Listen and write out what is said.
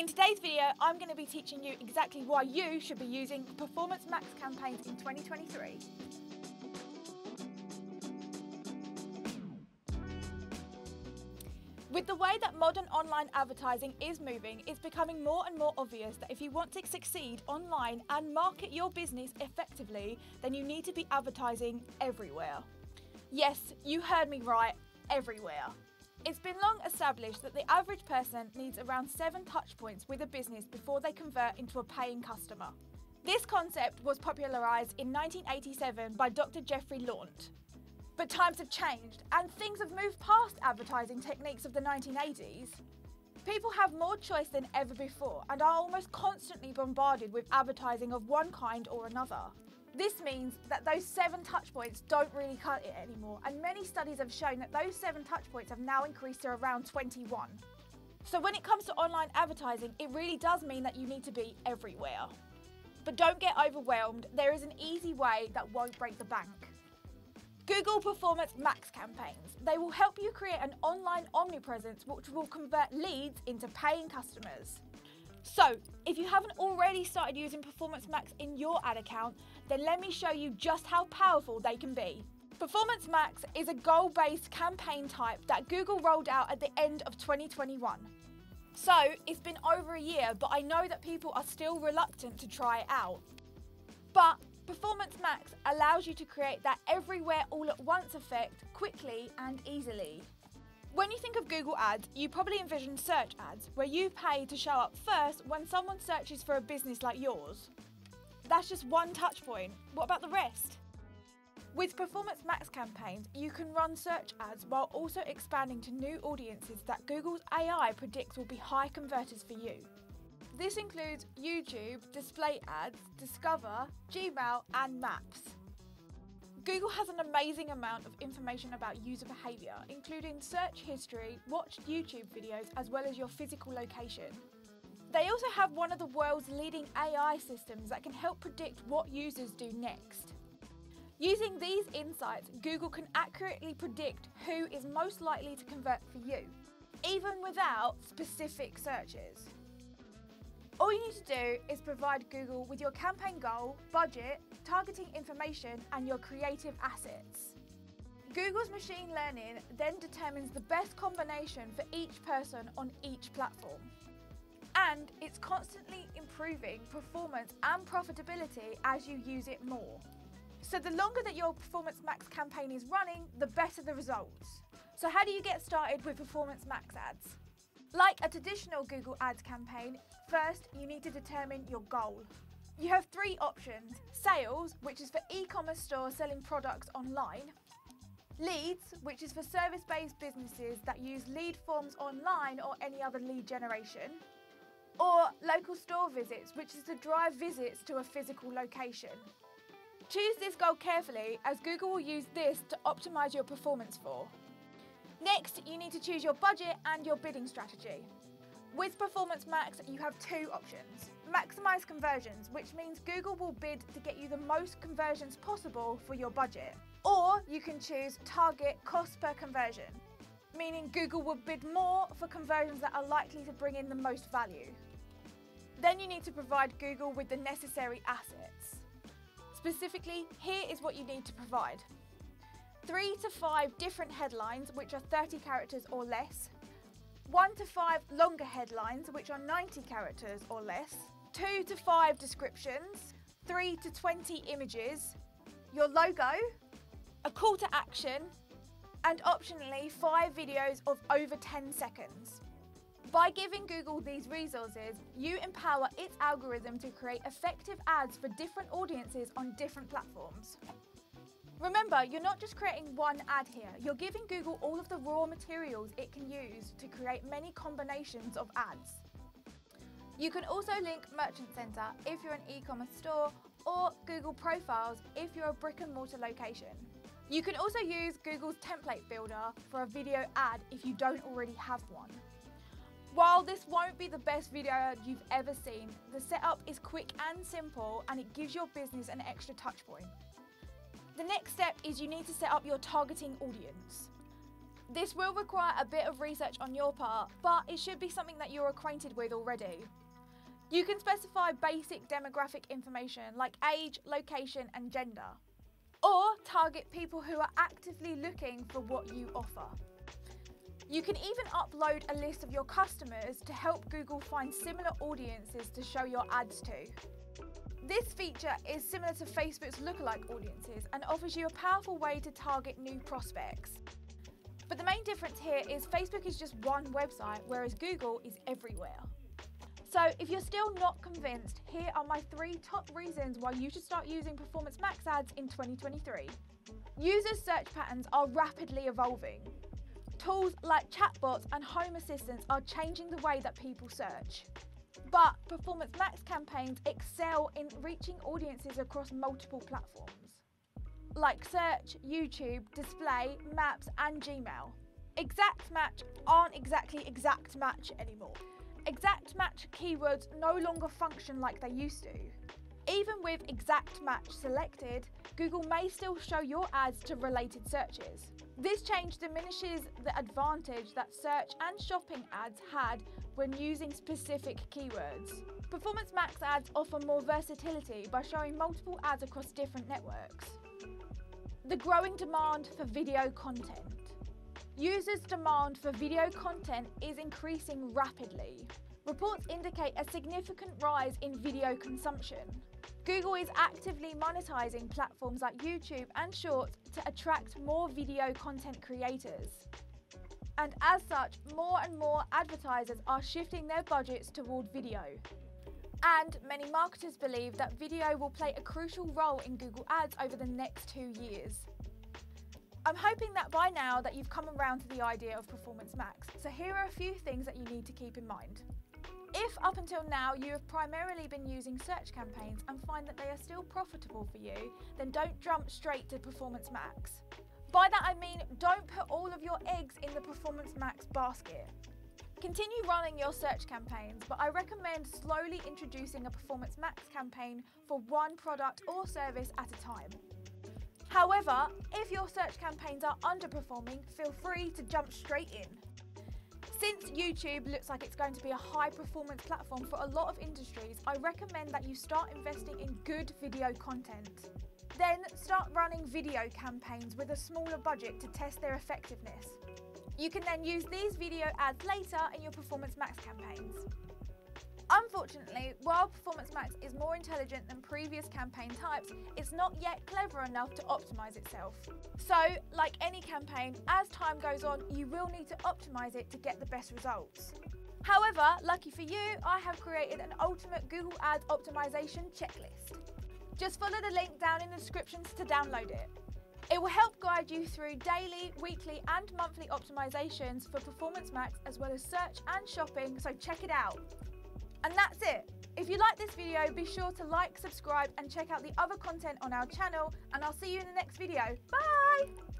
In today's video, I'm going to be teaching you exactly why you should be using Performance Max campaigns in 2023. With the way that modern online advertising is moving, it's becoming more and more obvious that if you want to succeed online and market your business effectively, then you need to be advertising everywhere. Yes, you heard me right, everywhere. It's been long established that the average person needs around seven touchpoints with a business before they convert into a paying customer. This concept was popularised in 1987 by Dr. Jeffrey Lant. But times have changed and things have moved past advertising techniques of the 1980s. People have more choice than ever before and are almost constantly bombarded with advertising of one kind or another. This means that those seven touchpoints don't really cut it anymore, and many studies have shown that those seven touchpoints have now increased to around 21. So when it comes to online advertising, it really does mean that you need to be everywhere. But don't get overwhelmed, there is an easy way that won't break the bank. Google Performance Max campaigns. They will help you create an online omnipresence which will convert leads into paying customers. So, if you haven't already started using Performance Max in your ad account, then let me show you just how powerful they can be. Performance Max is a goal based campaign type that Google rolled out at the end of 2021. So, it's been over a year, but I know that people are still reluctant to try it out. But Performance Max allows you to create that everywhere all at once effect quickly and easily. When you think of Google Ads, you probably envision search ads, where you pay to show up first when someone searches for a business like yours. That's just one touch point. What about the rest? With Performance Max campaigns, you can run search ads while also expanding to new audiences that Google's AI predicts will be high converters for you. This includes YouTube, display ads, Discover, Gmail, and Maps. Google has an amazing amount of information about user behaviour, including search history, watched YouTube videos, as well as your physical location. They also have one of the world's leading AI systems that can help predict what users do next. Using these insights, Google can accurately predict who is most likely to convert for you, even without specific searches. All you need to do is provide Google with your campaign goal, budget, targeting information, and your creative assets. Google's machine learning then determines the best combination for each person on each platform. And it's constantly improving performance and profitability as you use it more. So the longer that your Performance Max campaign is running, the better the results. So how do you get started with Performance Max ads? Like a traditional Google Ads campaign, first you need to determine your goal. You have three options sales, which is for e commerce stores selling products online, leads, which is for service based businesses that use lead forms online or any other lead generation, or local store visits, which is to drive visits to a physical location. Choose this goal carefully as Google will use this to optimise your performance for. Next, you need to choose your budget and your bidding strategy. With Performance Max, you have two options. Maximise conversions, which means Google will bid to get you the most conversions possible for your budget. Or you can choose Target Cost Per Conversion, meaning Google will bid more for conversions that are likely to bring in the most value. Then you need to provide Google with the necessary assets. Specifically, here is what you need to provide three to five different headlines, which are 30 characters or less, one to five longer headlines, which are 90 characters or less, two to five descriptions, three to 20 images, your logo, a call to action, and optionally five videos of over 10 seconds. By giving Google these resources, you empower its algorithm to create effective ads for different audiences on different platforms. Remember, you're not just creating one ad here, you're giving Google all of the raw materials it can use to create many combinations of ads. You can also link Merchant Center if you're an e-commerce store or Google Profiles if you're a brick and mortar location. You can also use Google's template builder for a video ad if you don't already have one. While this won't be the best video you've ever seen, the setup is quick and simple and it gives your business an extra touch point. The next step is you need to set up your targeting audience. This will require a bit of research on your part, but it should be something that you're acquainted with already. You can specify basic demographic information like age, location, and gender, or target people who are actively looking for what you offer. You can even upload a list of your customers to help Google find similar audiences to show your ads to. This feature is similar to Facebook's lookalike audiences and offers you a powerful way to target new prospects. But the main difference here is Facebook is just one website, whereas Google is everywhere. So if you're still not convinced, here are my three top reasons why you should start using Performance Max ads in 2023. Users' search patterns are rapidly evolving. Tools like chatbots and home assistants are changing the way that people search. But Performance Max campaigns excel in reaching audiences across multiple platforms, like search, YouTube, display, maps, and Gmail. Exact match aren't exactly exact match anymore. Exact match keywords no longer function like they used to. Even with exact match selected, Google may still show your ads to related searches. This change diminishes the advantage that search and shopping ads had when using specific keywords. Performance Max ads offer more versatility by showing multiple ads across different networks. The growing demand for video content. Users' demand for video content is increasing rapidly. Reports indicate a significant rise in video consumption. Google is actively monetizing platforms like YouTube and Shorts to attract more video content creators. And as such, more and more advertisers are shifting their budgets toward video. And many marketers believe that video will play a crucial role in Google Ads over the next two years. I'm hoping that by now that you've come around to the idea of Performance Max, so here are a few things that you need to keep in mind. If up until now you have primarily been using search campaigns and find that they are still profitable for you, then don't jump straight to Performance Max. By that I mean don't put all of your eggs in the Performance Max basket. Continue running your search campaigns, but I recommend slowly introducing a Performance Max campaign for one product or service at a time. However, if your search campaigns are underperforming, feel free to jump straight in. Since YouTube looks like it's going to be a high performance platform for a lot of industries, I recommend that you start investing in good video content. Then start running video campaigns with a smaller budget to test their effectiveness. You can then use these video ads later in your Performance Max campaigns. Unfortunately, while Performance Max is more intelligent than previous campaign types, it's not yet clever enough to optimize itself. So, like any campaign, as time goes on, you will need to optimize it to get the best results. However, lucky for you, I have created an ultimate Google Ads optimization checklist. Just follow the link down in the descriptions to download it. It will help guide you through daily, weekly, and monthly optimizations for Performance Max as well as search and shopping, so check it out. And that's it. If you like this video, be sure to like, subscribe and check out the other content on our channel and I'll see you in the next video. Bye!